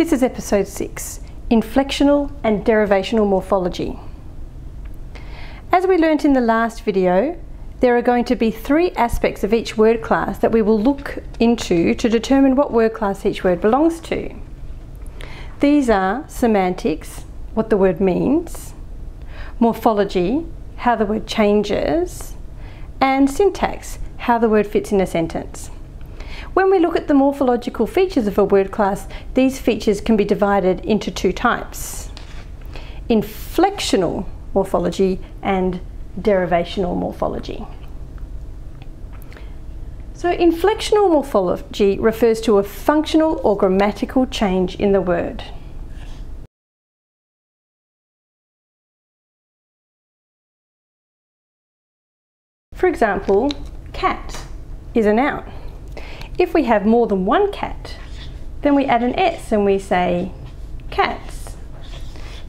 This is episode 6 Inflectional and Derivational Morphology. As we learnt in the last video, there are going to be three aspects of each word class that we will look into to determine what word class each word belongs to. These are semantics, what the word means, morphology, how the word changes, and syntax, how the word fits in a sentence. When we look at the morphological features of a word class, these features can be divided into two types. Inflectional morphology and derivational morphology. So inflectional morphology refers to a functional or grammatical change in the word. For example, cat is a noun. If we have more than one cat, then we add an S and we say cats.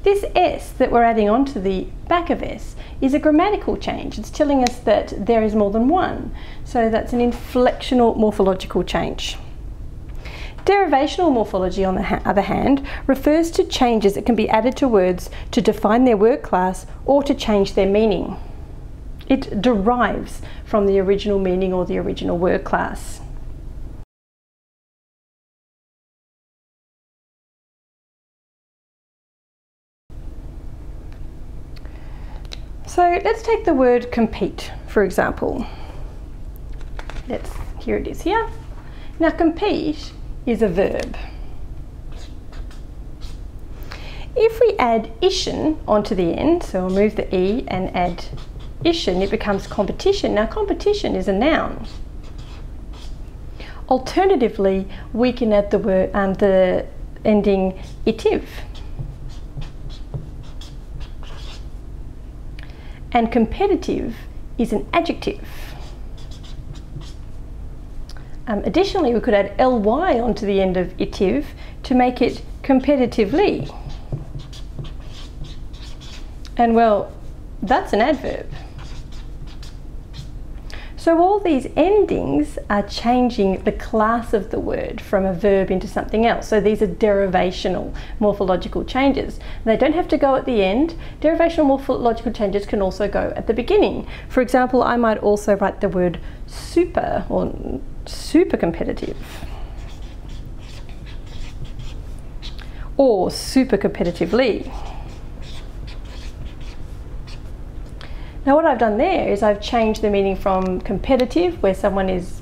This S that we're adding onto the back of S is a grammatical change. It's telling us that there is more than one. So that's an inflectional morphological change. Derivational morphology, on the other hand, refers to changes that can be added to words to define their word class or to change their meaning. It derives from the original meaning or the original word class. So let's take the word compete, for example. Let's, here it is here. Now compete is a verb. If we add ischen onto the end, so we'll move the E and add ischen, it becomes competition. Now competition is a noun. Alternatively, we can add the word um, the ending itive. And competitive is an adjective. Um, additionally, we could add ly onto the end of itive to make it competitively. And well, that's an adverb. So all these endings are changing the class of the word from a verb into something else. So these are derivational morphological changes. They don't have to go at the end. Derivational morphological changes can also go at the beginning. For example, I might also write the word super or super competitive. Or super competitively. Now what I've done there is I've changed the meaning from competitive, where someone is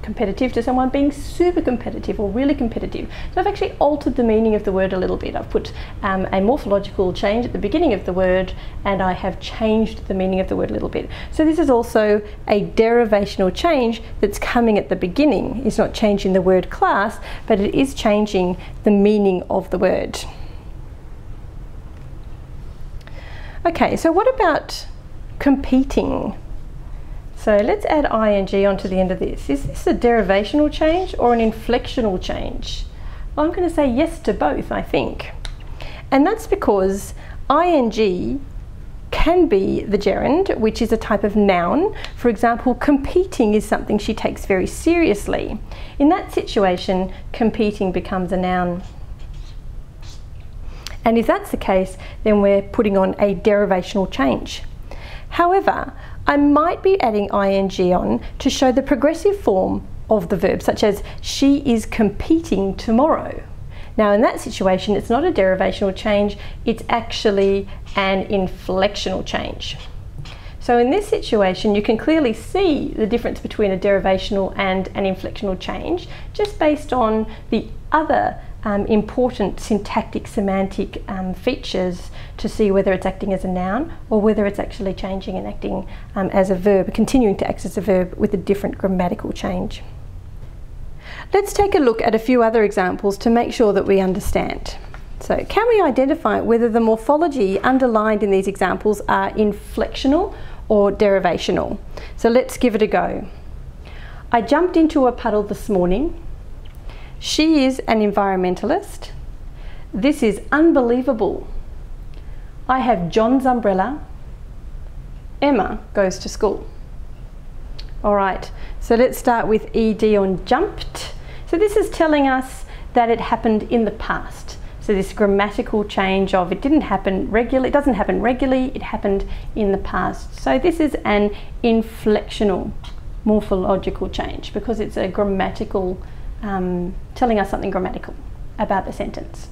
competitive, to someone being super competitive or really competitive. So I've actually altered the meaning of the word a little bit. I've put um, a morphological change at the beginning of the word and I have changed the meaning of the word a little bit. So this is also a derivational change that's coming at the beginning. It's not changing the word class, but it is changing the meaning of the word. Okay, so what about competing. So let's add ing onto the end of this. Is this a derivational change or an inflectional change? Well, I'm going to say yes to both, I think. And that's because ing can be the gerund, which is a type of noun. For example, competing is something she takes very seriously. In that situation, competing becomes a noun. And if that's the case, then we're putting on a derivational change. However, I might be adding ing on to show the progressive form of the verb, such as she is competing tomorrow. Now in that situation, it's not a derivational change, it's actually an inflectional change. So in this situation, you can clearly see the difference between a derivational and an inflectional change just based on the other um, important syntactic semantic um, features to see whether it's acting as a noun or whether it's actually changing and acting um, as a verb, continuing to act as a verb with a different grammatical change. Let's take a look at a few other examples to make sure that we understand. So can we identify whether the morphology underlined in these examples are inflectional or derivational? So let's give it a go. I jumped into a puddle this morning she is an environmentalist. This is unbelievable. I have John's umbrella. Emma goes to school. All right, so let's start with ED on jumped. So this is telling us that it happened in the past. So this grammatical change of it didn't happen regularly, it doesn't happen regularly, it happened in the past. So this is an inflectional morphological change because it's a grammatical, um, telling us something grammatical about the sentence.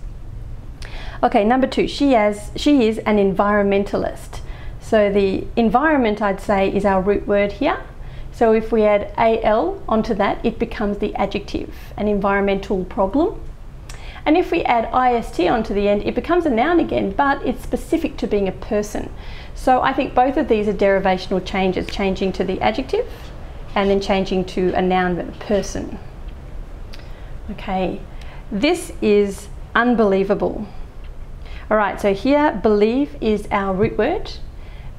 Okay, number two, she, has, she is an environmentalist. So the environment, I'd say, is our root word here. So if we add al onto that, it becomes the adjective, an environmental problem. And if we add ist onto the end, it becomes a noun again, but it's specific to being a person. So I think both of these are derivational changes, changing to the adjective and then changing to a noun, a person. Okay, this is unbelievable. All right, so here believe is our root word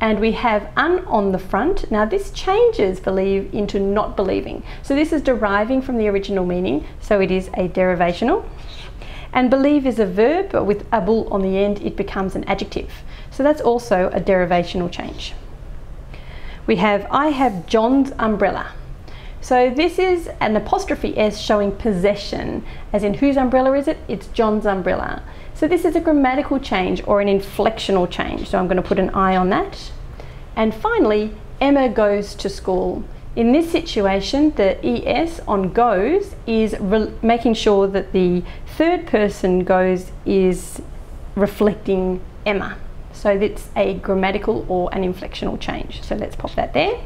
and we have un on the front. Now this changes believe into not believing. So this is deriving from the original meaning, so it is a derivational. And believe is a verb, but with abul on the end, it becomes an adjective. So that's also a derivational change. We have, I have John's umbrella. So this is an apostrophe S showing possession, as in whose umbrella is it? It's John's umbrella. So this is a grammatical change or an inflectional change. So I'm going to put an I on that. And finally, Emma goes to school. In this situation, the ES on goes is making sure that the third person goes is reflecting Emma. So it's a grammatical or an inflectional change. So let's pop that there.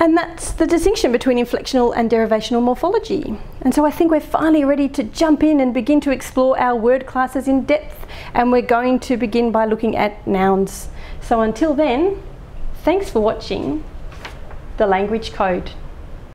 And that's the distinction between inflectional and derivational morphology. And so I think we're finally ready to jump in and begin to explore our word classes in depth. And we're going to begin by looking at nouns. So until then, thanks for watching the language code.